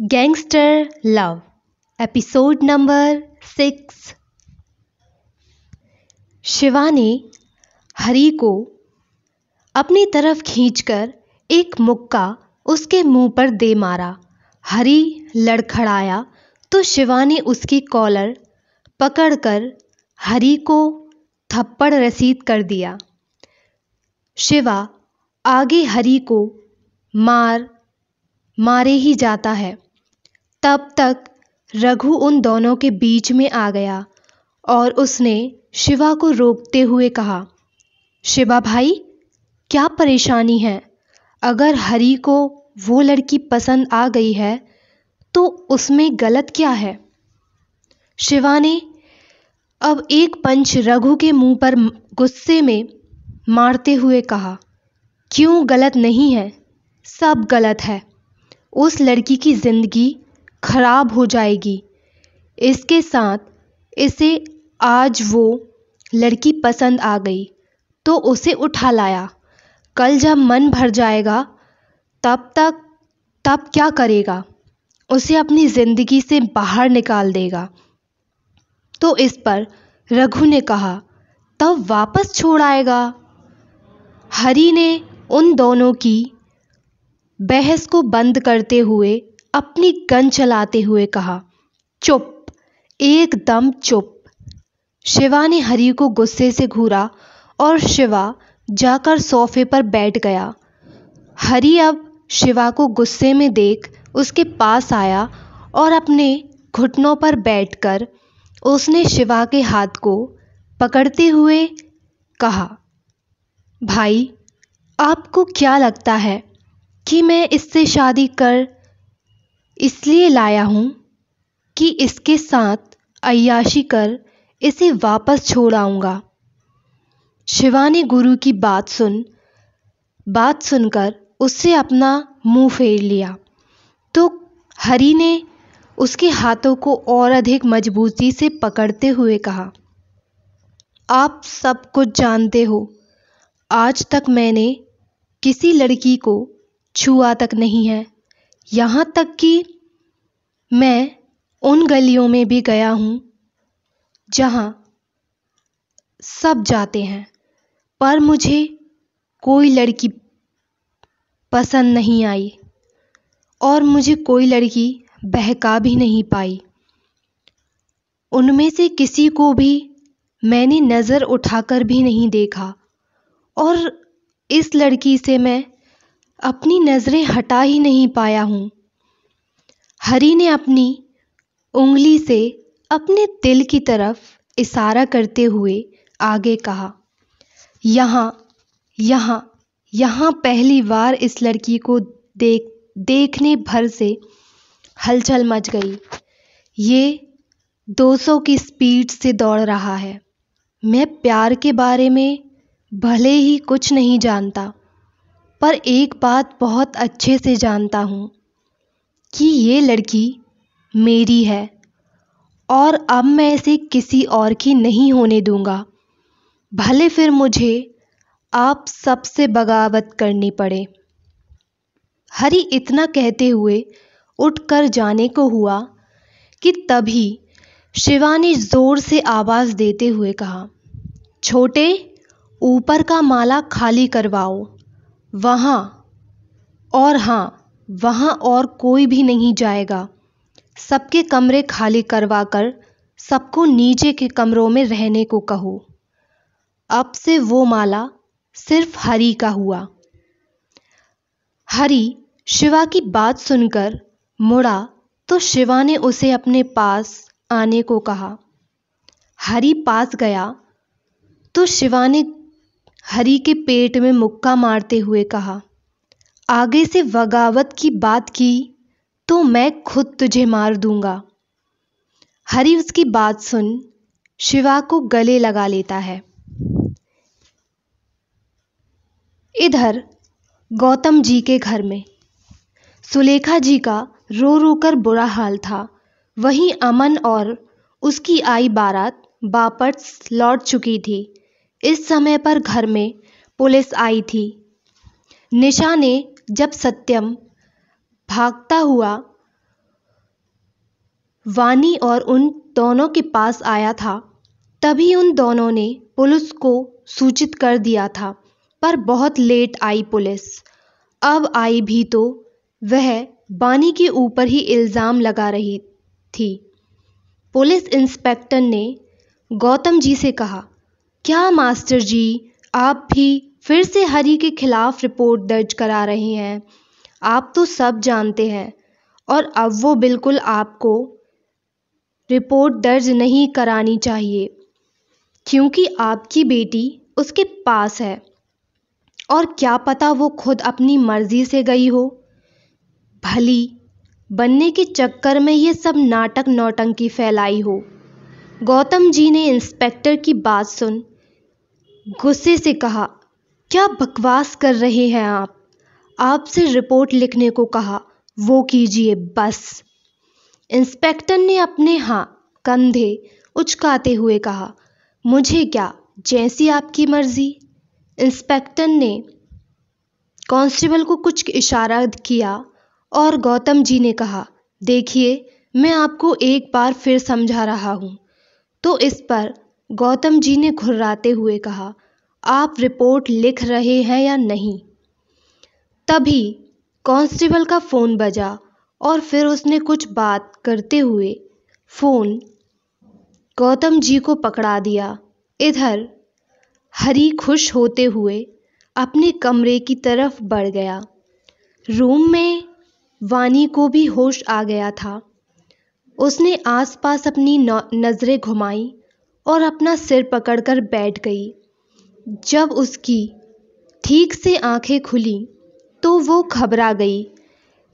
Gangster love episode number six Shiva ने हरी को अपनी तरफ़ खींचकर एक मुक्का उसके मुँह पर दे मारा। हरी लड़खड़ाया तो शिवा ने उसकी कॉलर पकड़कर हरी को थप्पड़ रसीद कर दिया। शिवा आगे हरी को मार, मारे ही जाता है। तब तक रघु उन दोनों के बीच में आ गया और उसने शिवा को रोकते हुए कहा, शिवा भाई, क्या परेशानी है? अगर हरी को वो लड़की पसंद आ गई है तो उसमें गलत क्या है? शिवा ने अब एक पंच रघु के मुँह पर गुस्से में मारते हुए कहा, क्यों गलत नहीं है? सब गलत है। उस लड़की की ज़िंदगी खराब हो जाएगी। इसके साथ इसे आज वो लड़की पसंद आ गई तो उसे उठा लाया। कल जब मन भर जाएगा, तब तक, तब क्या करेगा? उसे अपनी ज़िंदगी से बाहर निकाल देगा। तो इस पर रघु ने कहा, तब वापस छोड़ आएगा? हरी ने उन दोनों की बहस को बंद करते हुए अपनी गन चलाते हुए कहा, चुप, एकदम चुप। शिवा ने हरी को गुस्से से घूरा और शिवा जाकर सोफे पर बैठ गया। हरी अब शिवा को गुस्से में देख उसके पास आया और अपने घुटनों पर बैठकर उसने शिवा के हाथ को पकड़ते हुए कहा, भाई, आपको क्या लगता है कि मैं इससे शादी कर इसलिए लाया हूँ कि इसके साथ अयाशी कर इसे वापस छोड़ आऊँगा। शिवा ने गुरु की बात सुन, बात सुनकर उससे अपना मुँह फेर लिया। तो हरी ने उसके हाथों को और अधिक मजबूती से पकड़ते हुए कहा, आप सब कुछ जानते हो। आज तक मैंने किसी लड़की को छुआ तक नहीं है। यहाँ तक कि मैं उन गलियों में भी गया हूँ, जहाँ सब जाते हैं, पर मुझे कोई लड़की पसंद नहीं आई और मुझे कोई लड़की बहका भी नहीं पाई। उनमें से किसी को भी मैंने नज़र उठाकर भी नहीं देखा और इस लड़की से मैं अपनी नज़रें हटा ही नहीं पाया हूँ। हरी ने अपनी उंगली से अपने दिल की तरफ़ इशारा करते हुए आगे कहा, यहाँ यहाँ यहाँ पहली बार इस लड़की को देख, देखने भर से हलचल मच गई। ये 200 की स्पीड से दौड़ रहा है। मैं प्यार के बारे में भले ही कुछ नहीं जानता, पर एक बात बहुत अच्छे से जानता हूँ। कि ये लड़की मेरी है और अब मैं इसे किसी और की नहीं होने दूँगा। भले फिर मुझे आप सबसे बगावत करनी पड़े। हरी इतना कहते हुए उठकर जाने को हुआ कि तभी शिवा ने ज़ोर से आवाज़ देते हुए कहा, छोटे, ऊपर का माला खाली करवाओ। वहाँ, और हाँ वहाँ और कोई भी नहीं जाएगा। सबके कमरे खाली करवा कर सबको नीचे के कमरों में रहने को कहो। अब से वो माला सिर्फ़ हरी का हुआ। हरी, शिवा की बात सुनकर मुड़ा तो शिवा ने उसे अपने पास आने को कहा। हरी पास गया तो शिवा ने हरी के पेट में मुक्का मारते हुए कहा आगे से बगावत की बात की तो मैं खुद तुझे मार दूँगा। हरी उसकी बात सुन, शिवा को गले लगा लेता है। इधर, गौतम जी के घर में। सुलेखा जी का रो रो कर बुरा हाल था। वहीं अमन और उसकी आई बारात वापस लौट चुकी थी। इस समय पर घर में पुलिस आई थी। निशा ने जब सत्यम भागता हुआ वानी और उन दोनों के पास आया था, तभी उन दोनों ने पुलिस को सूचित कर दिया था, पर बहुत लेट आई पुलिस। अब आई भी तो वह बानी के ऊपर ही इल्ज़ाम लगा रही थी। पुलिस इंस्पेक्टर ने गौतम जी से कहा, क्या मास्टर जी, आप भी फिर से हरी के खिलाफ रिपोर्ट दर्ज करा रहे हैं। आप तो सब जानते हैं, और अब वो बिल्कुल आपको रिपोर्ट दर्ज नहीं करानी चाहिए, क्योंकि आपकी बेटी उसके पास है। और क्या पता वो खुद अपनी मर्ज़ी से गई हो। भली, बनने के चक्कर में ये सब नाटक नौटंकी फैलाई हो। गौतम जी ने इंस्पेक्टर की बात सुन, गुस्से से कहा क्या बकवास कर रहे हैं आप? आपसे रिपोर्ट लिखने को कहा, वो कीजिए बस। इंस्पेक्टर ने अपने हाँ कंधे उचकाते हुए कहा, मुझे क्या जैसी आपकी मर्ज़ी? इंस्पेक्टर ने कांस्टेबल को कुछ इशारा किया और गौतम जी ने कहा, देखिए, मैं आपको एक बार फिर समझा रहा हूँ। तो इस पर गौतम जी ने घुर्राते हुए कहा आप रिपोर्ट लिख रहे हैं या नहीं। तभी कांस्टेबल का फ़ोन बजा और फिर उसने कुछ बात करते हुए फ़ोन गौतम जी को पकड़ा दिया। इधर हरी खुश होते हुए अपने कमरे की तरफ़ बढ़ गया। रूम में वानी को भी होश आ गया था। उसने आसपास अपनी नज़रें घुमाई और अपना सिर पकड़कर बैठ गई। जब उसकी ठीक से आँखें खुली तो वो घबरा गई।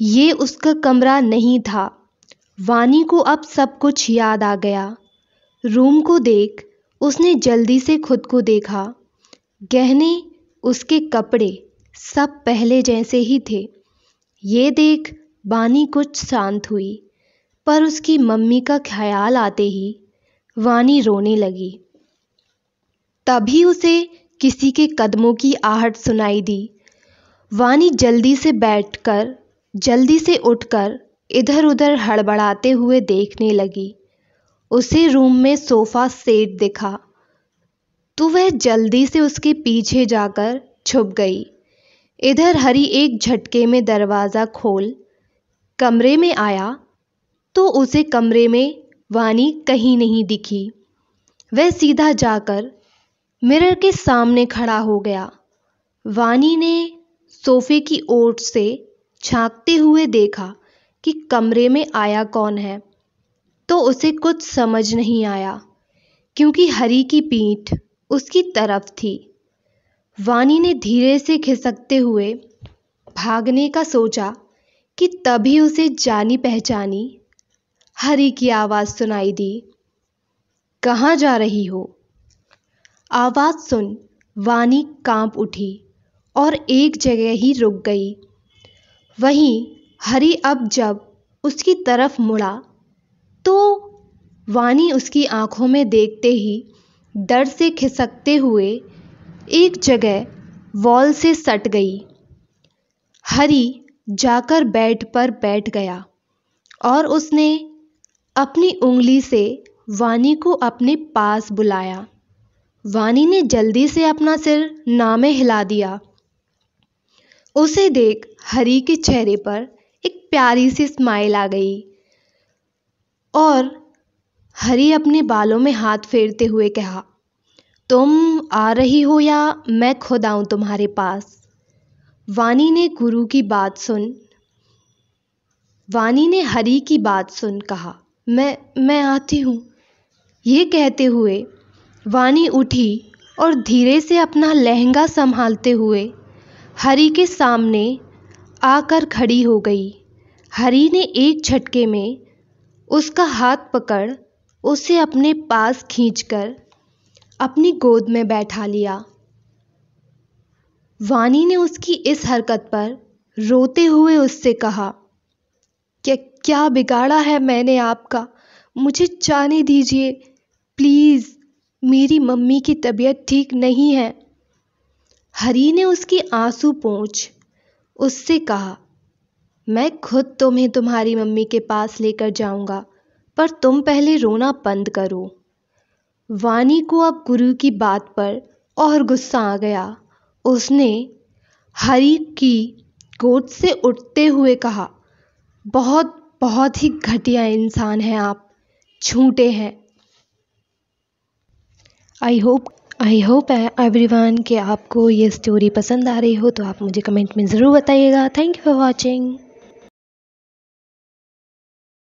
ये उसका कमरा नहीं था। वानी को अब सब कुछ याद आ गया। रूम को देख, उसने जल्दी से खुद को देखा। गहने, उसके कपड़े, सब पहले जैसे ही थे। ये देख वानी कुछ शांत हुई। पर उसकी मम्मी का ख्याल आते ही वानी रोने लगी। तभी उसे किसी के कदमों की आहट सुनाई दी। वानी जल्दी से बैठकर, जल्दी से उठकर इधर उधर हड़बड़ाते हुए देखने लगी। उसे रूम में सोफा सेट दिखा। तो वह जल्दी से उसके पीछे जाकर छुप गई। इधर हरी एक झटके में दरवाज़ा खोल कमरे में आया तो उसे कमरे में वानी कहीं नहीं दिखी। वह सीधा जाकर मिरर के सामने खड़ा हो गया। वानी ने सोफे की ओर से झांकते हुए देखा कि कमरे में आया कौन है तो उसे कुछ समझ नहीं आया, क्योंकि हरी की पीठ उसकी तरफ़ थी। वानी ने धीरे से खिसकते हुए भागने का सोचा कि तभी उसे जानी पहचानी, हरी की आवाज़ सुनाई दी, कहाँ जा रही हो? आवाज़ सुन वानी काँप उठी और एक जगह ही रुक गई। वहीं हरी अब जब उसकी तरफ़ मुड़ा तो वानी उसकी आँखों में देखते ही डर से खिसकते हुए एक जगह वॉल से सट गई। हरी जाकर बेड पर बैठ गया और उसने अपनी उंगली से वानी को अपने पास बुलाया। वानी ने जल्दी से अपना सिर नामे हिला दिया। उसे देख हरी के चेहरे पर एक प्यारी सी स्माइल आ गई और हरी अपने बालों में हाथ फेरते हुए कहा, तुम आ रही हो या मैं खुद आऊँ तुम्हारे पास? वानी ने गुरु की बात सुन वानी ने हरी की बात सुन कहा, मैं मैं आती हूँ। ये कहते हुए वानी उठी और धीरे से अपना लहंगा संभालते हुए हरी के सामने आकर खड़ी हो गई। हरी ने एक झटके में उसका हाथ पकड़ उसे अपने पास खींचकर अपनी गोद में बैठा लिया। वानी ने उसकी इस हरकत पर रोते हुए उससे कहा कि क्या बिगाड़ा है मैंने आपका? मुझे जाने दीजिए, प्लीज़। मेरी मम्मी की तबीयत ठीक नहीं है। हरी ने उसकी आँसू पोंछ। उससे कहा, मैं खुद तुम्हें तुम्हारी मम्मी के पास लेकर जाऊँगा, पर तुम पहले रोना बंद करो वानी को अब गुरु की बात पर और गुस्सा आ गया। उसने हरी की गोद से उठते हुए कहा, बहुत बहुत ही घटिया इंसान हैं आप झूठे हैं। I hope I hope everyone कि आपको ये स्टोरी पसंद आ रही हो तो आप मुझे कमेंट में ज़रूर बताइएगा। Thank you for watching